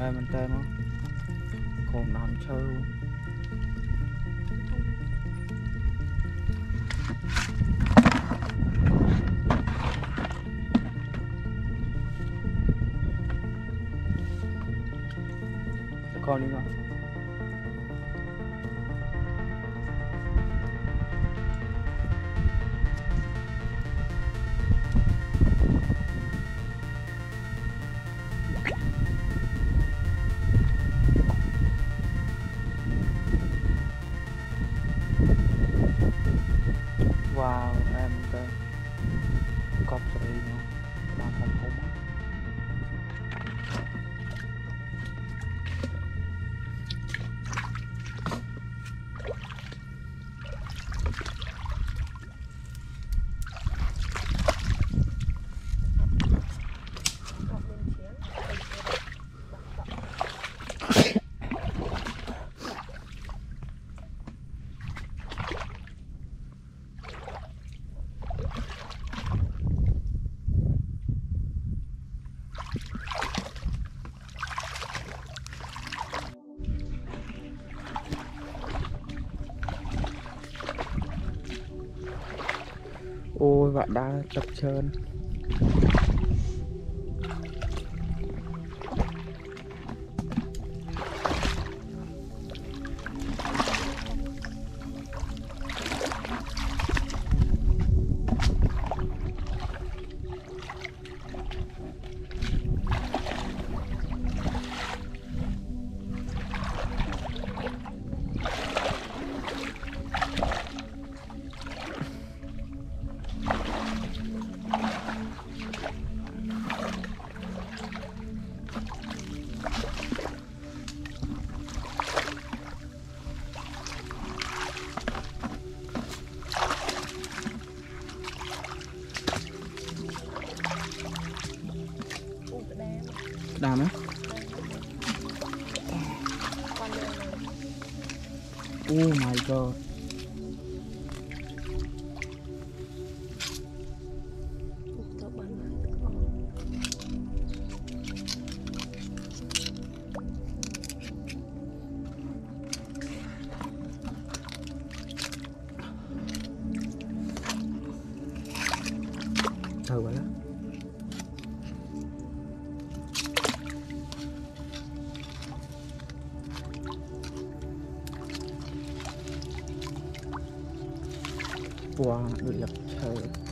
អែមែនតើមកកូនដើមឈើកូននេះមក Ôi bạn đã tập trơn ផ្ដាំណាអូ my god Wow, được lập trời Em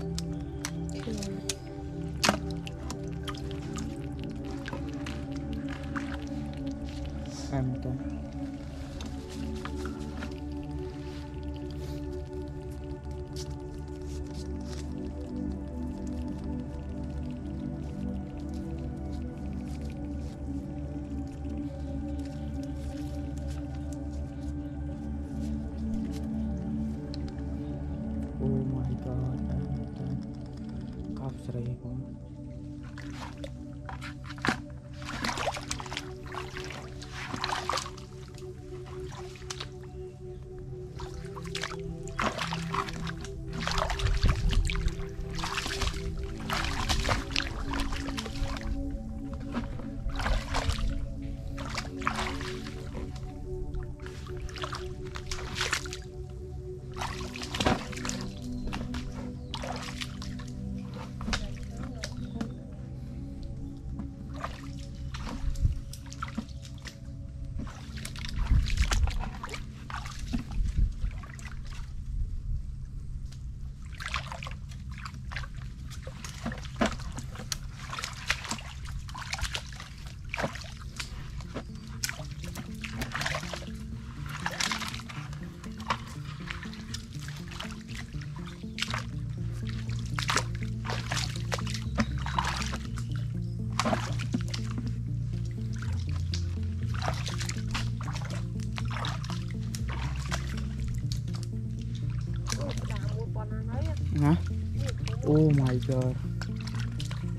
lại cho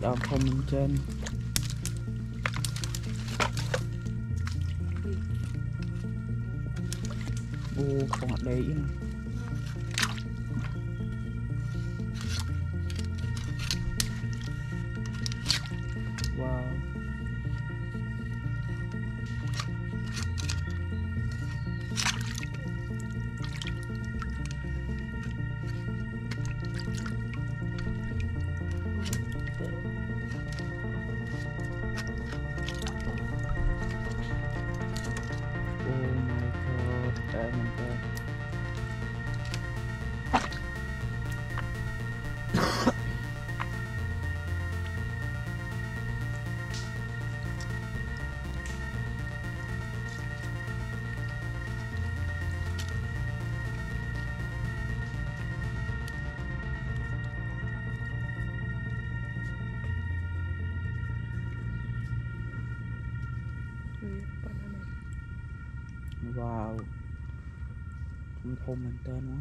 đòn không bên trên ô còn ở đây nữa. វ៉ាវធំធំមែនតើណា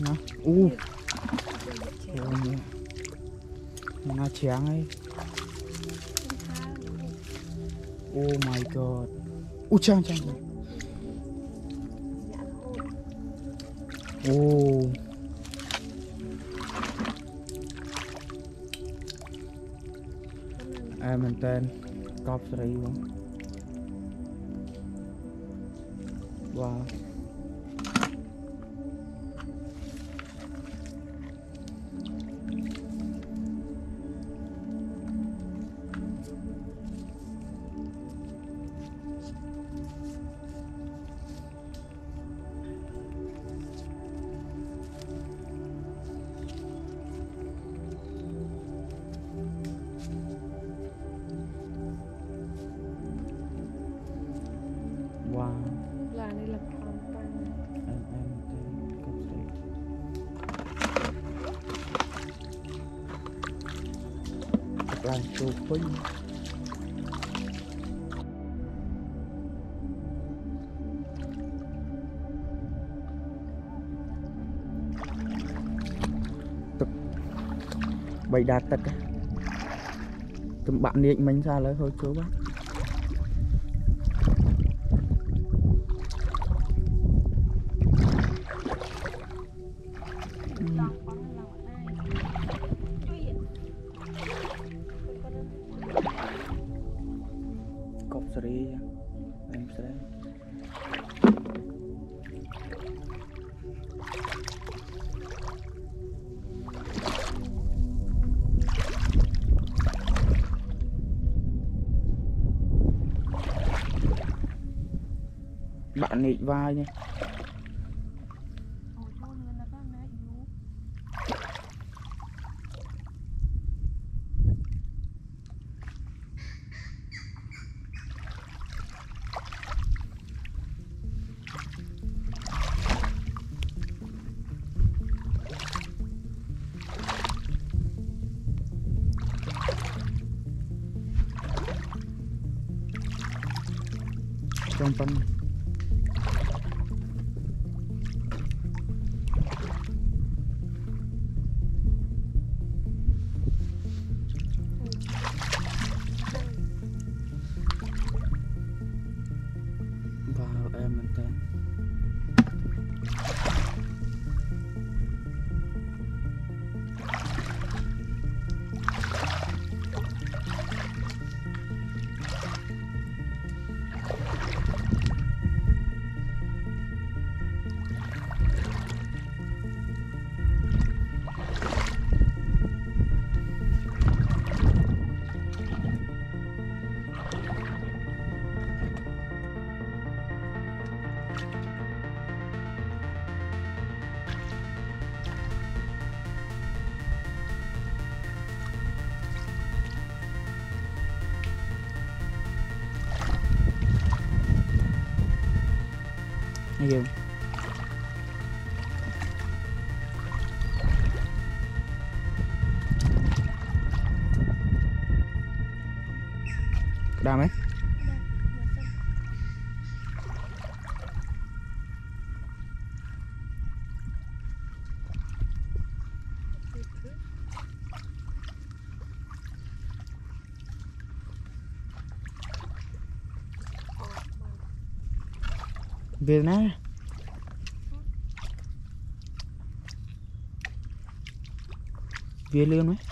nó u. Nhỉ. nó chén ấy. Oh my god. U chang chang ô Con này em mình tên cọp sri wow wow thật là chụp đạt tất cả. Tụi bạn điện mình ra lấy hơi chú bác. Bạn nghịch nha trong phân nghe chưa đam ấy. មហ៎ về nè về mấy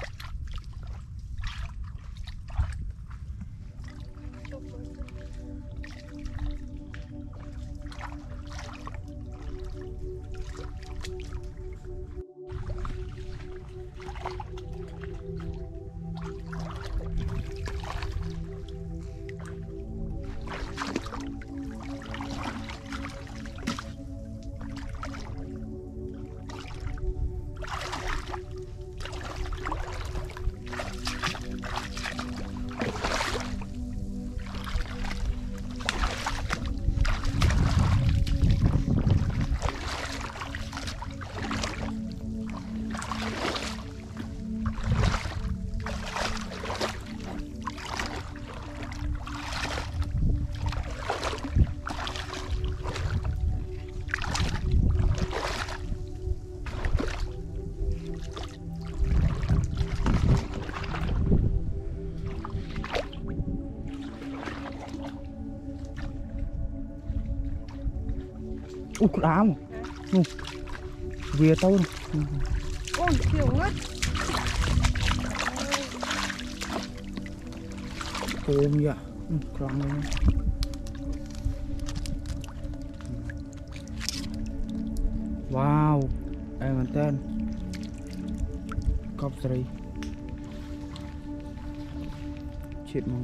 u cái áo u về tao ôi kiểu ngất ôm vậy. Ừ, còn này wow em mình tên. Cọp sri chuyện mà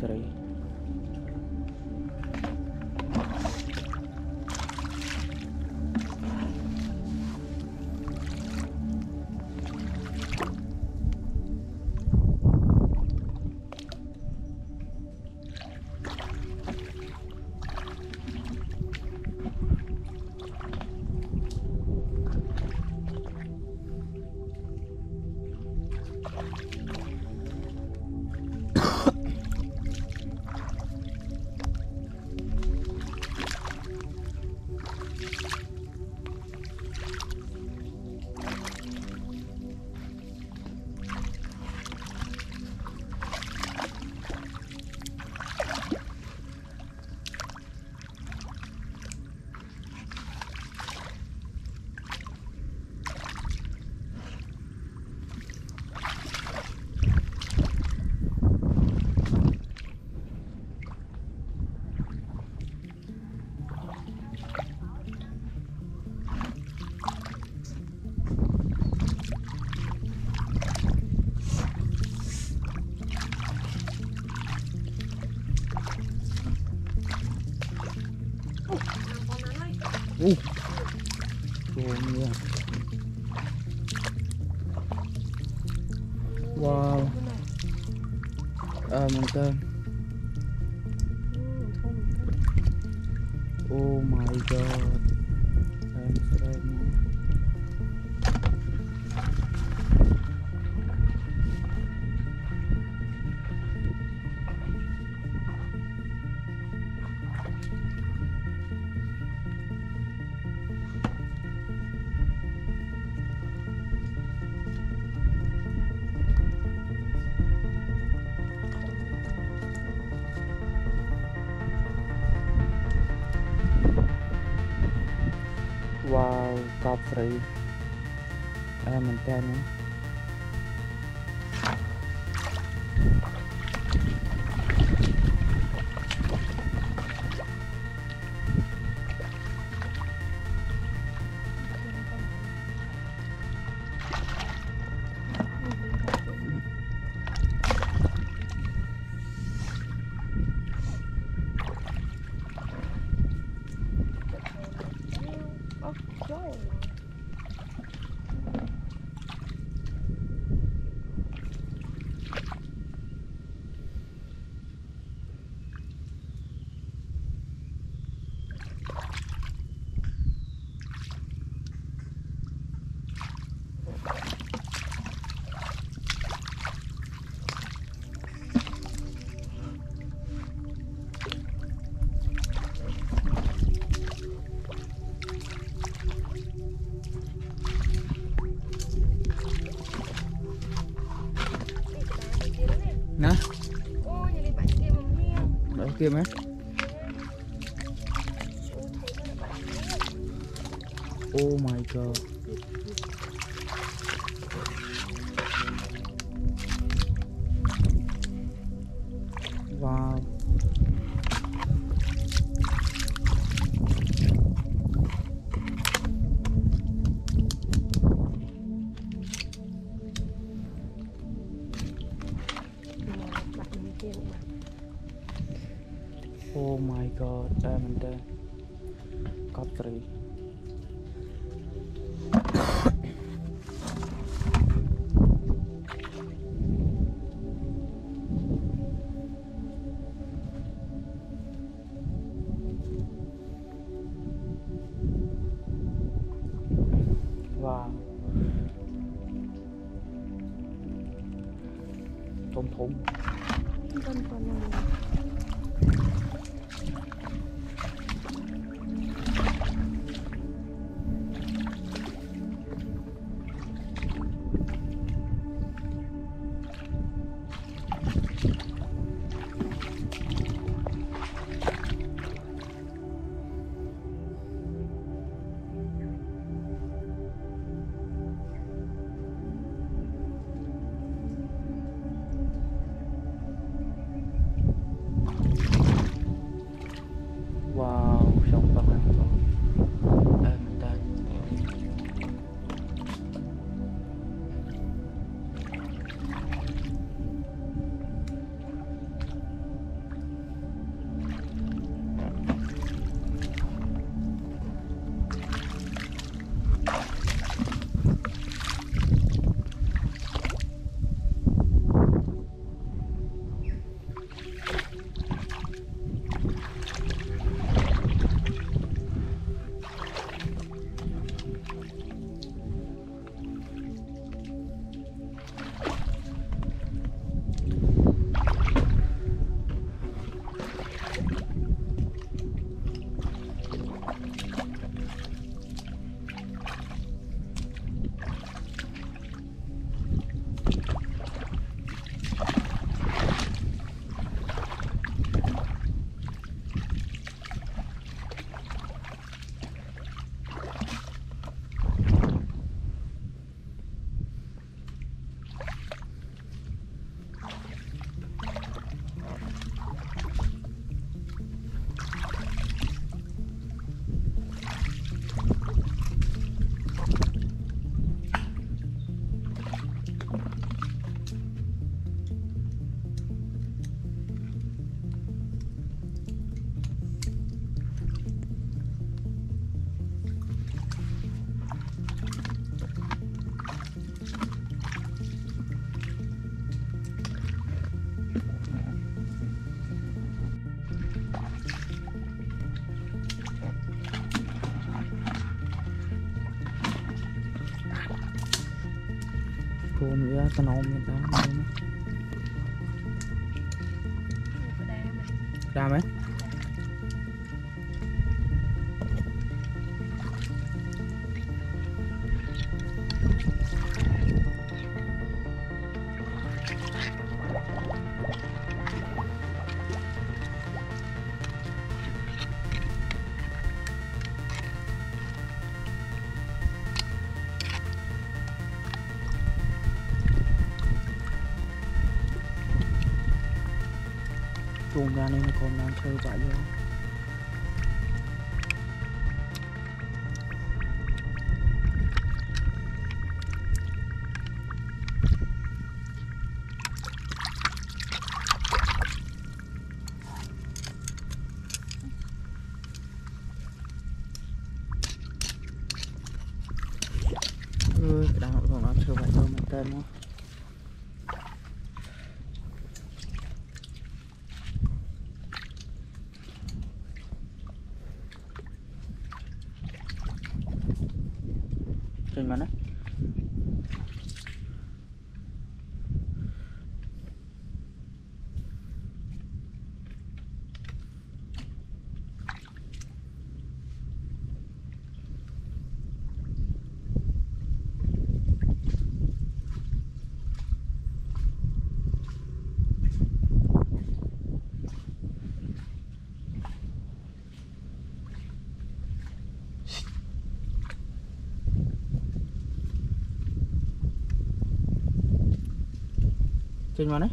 cọp em mình tên ừ, không Oh my god Em kia mấy oh my god. wow my god, I'm. Ra cái nón mình ta Ở đây ra mấy? Chuông ra đây nó còn trên mana মানে